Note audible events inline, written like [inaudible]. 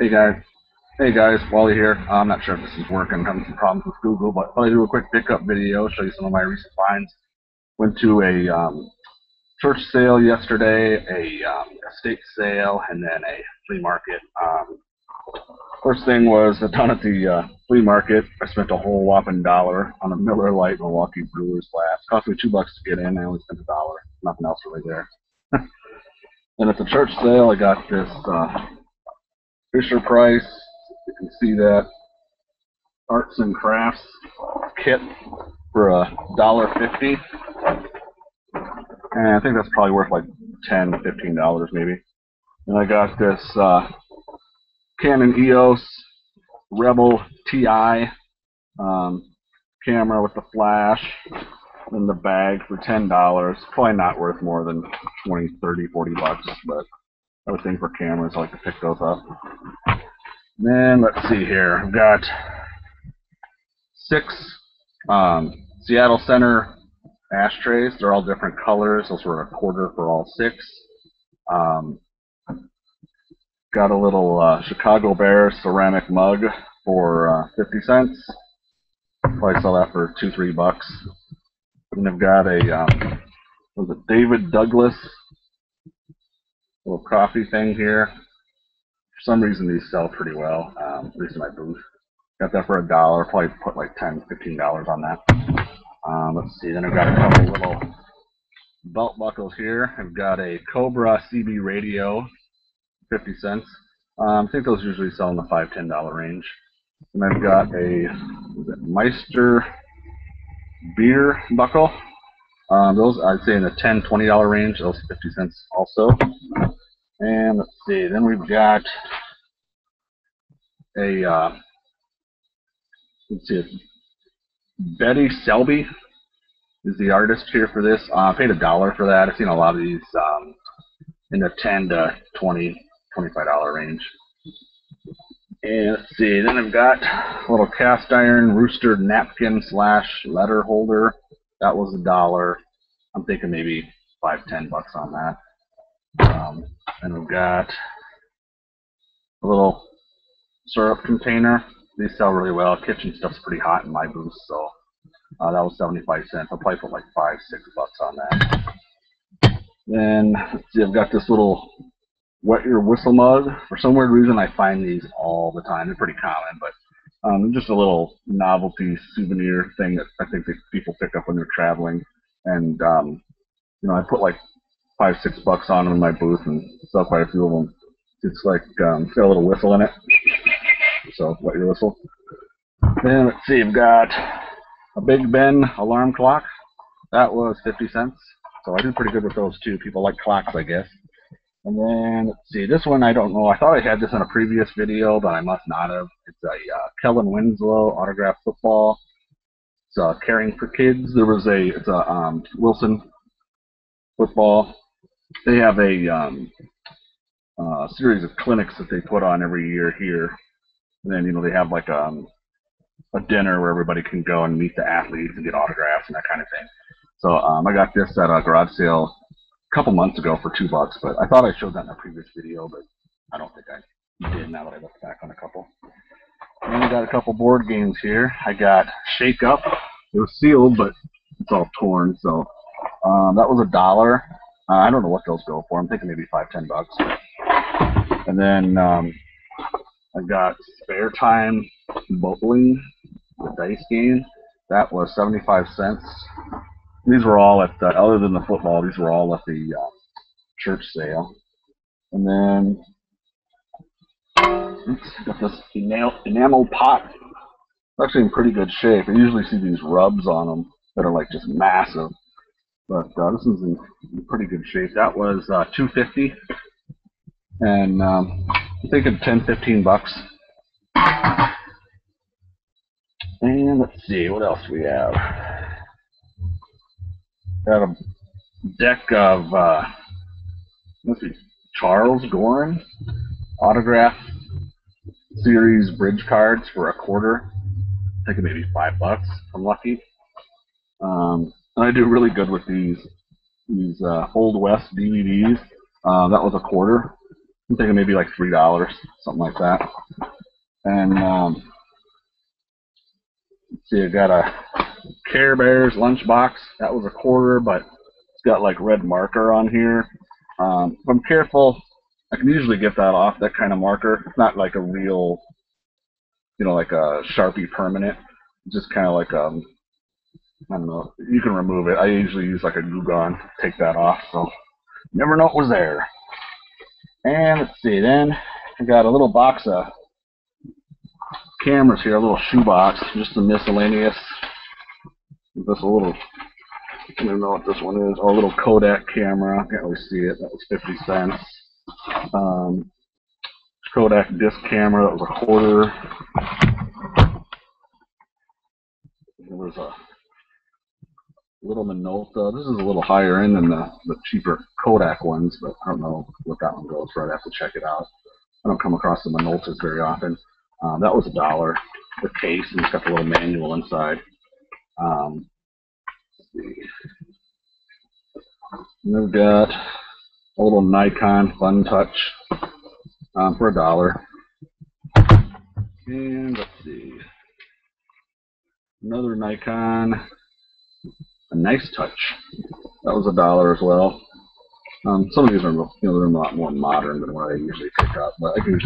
Hey guys, hey guys, Wally here. I'm not sure if this is working. I'm having some problems with Google, but I'll do a quick pickup video, show you some of my recent finds. Went to a um, church sale yesterday, a um, estate sale, and then a flea market. Um, first thing was down at the uh, flea market, I spent a whole whopping dollar on a Miller Lite Milwaukee Brewers glass. Cost me two bucks to get in. I only spent a dollar. Nothing else really there. [laughs] and at the church sale, I got this. Uh, Fisher Price. You can see that arts and crafts kit for a dollar fifty. And I think that's probably worth like ten, fifteen dollars maybe. And I got this uh, Canon EOS Rebel TI um, camera with the flash in the bag for ten dollars. Probably not worth more than 20, 30, 40 bucks, but I would think for cameras, I like to pick those up. Then let's see here. I've got six um, Seattle Center ashtrays. They're all different colors. Those were a quarter for all six. Um, got a little uh, Chicago Bears ceramic mug for uh, 50 cents. Probably sell that for two, three bucks. And I've got a, um, was it David Douglas little coffee thing here. For some reason, these sell pretty well, um, at least in my booth. Got that for a dollar. Probably put like ten, fifteen dollars on that. Um, let's see. Then I've got a couple little belt buckles here. I've got a Cobra CB radio, 50 cents. Um, I think those usually sell in the five, ten dollar range. And I've got a Meister beer buckle. Um, those I'd say in the 10 20 dollar range. Those 50 cents also. And let's see, then we've got a, uh, let's see, Betty Selby is the artist here for this. Uh, I paid a dollar for that. I've seen a lot of these um, in the 10 to 20, 25 dollar range. And let's see, then I've got a little cast iron rooster napkin slash letter holder. That was a dollar. I'm thinking maybe five, ten bucks on that. Um, and we've got a little syrup container. These sell really well. Kitchen stuff's pretty hot in my booth, so uh, that was 75 cents. I'll probably put like five, six bucks on that. Then see, I've got this little wet your whistle mug. For some weird reason, I find these all the time. They're pretty common, but um, just a little novelty souvenir thing that I think that people pick up when they're traveling. And um, you know, I put like five, six bucks on them in my booth and sell quite a few of them. It's like, um, it's got a little whistle in it. So, what your whistle. Then let's see, we've got a Big Ben alarm clock. That was 50 cents. So I did pretty good with those too. People like clocks, I guess. And then, let's see, this one I don't know. I thought I had this in a previous video, but I must not have. It's a uh, Kellen Winslow autographed football. It's uh, Caring for Kids. There was a, it's a um, Wilson football they have a um, uh, series of clinics that they put on every year here. And then, you know, they have like a, um, a dinner where everybody can go and meet the athletes and get autographs and that kind of thing. So um, I got this at a garage sale a couple months ago for two bucks, but I thought I showed that in a previous video, but I don't think I did now that I look back on a couple. And I got a couple board games here. I got Shake Up. It was sealed, but it's all torn, so um, that was a dollar. Uh, I don't know what those go for. I'm thinking maybe five, ten bucks. And then um, I've got spare time bowling, the dice game. That was 75 cents. These were all at the, other than the football, these were all at the uh, church sale. And then oops, got this enamel, enamel pot. It's actually in pretty good shape. I usually see these rubs on them that are like just massive. But uh, this is in, pretty good shape. That was uh, 250 and um, I'm thinking 10, 15 bucks. And let's see, what else we have? Got a deck of uh, let's see, Charles Goren autograph series bridge cards for a quarter. I think maybe five bucks. I'm lucky. Um, and I do really good with these these uh, Old West DVDs. Uh, that was a quarter. I'm thinking maybe like three dollars, something like that. And um, see, I got a Care Bears lunchbox. That was a quarter, but it's got like red marker on here. Um, if I'm careful, I can usually get that off. That kind of marker. It's not like a real, you know, like a Sharpie permanent. It's just kind of like um, I don't know. You can remove it. I usually use like a glue gun to take that off. So never know it was there. And let's see, then I got a little box of cameras here, a little shoebox, just a miscellaneous. This a little, I don't know what this one is. Oh, a little Kodak camera. I Can't really see it. That was 50 cents. Um, Kodak disc camera. That was a quarter. There was a little Minolta. This is a little higher end than the, the cheaper Kodak ones, but I don't know what that one goes for. I'd have to check it out. I don't come across the Minoltas very often. Um, that was a dollar. The case, and it's got the little manual inside. Um, and we've got a little Nikon Fun Touch um, for a dollar. And let's see. Another Nikon a nice touch. That was a dollar as well. Um, some of these are, you know, they're a lot more modern than what I usually pick up, but I can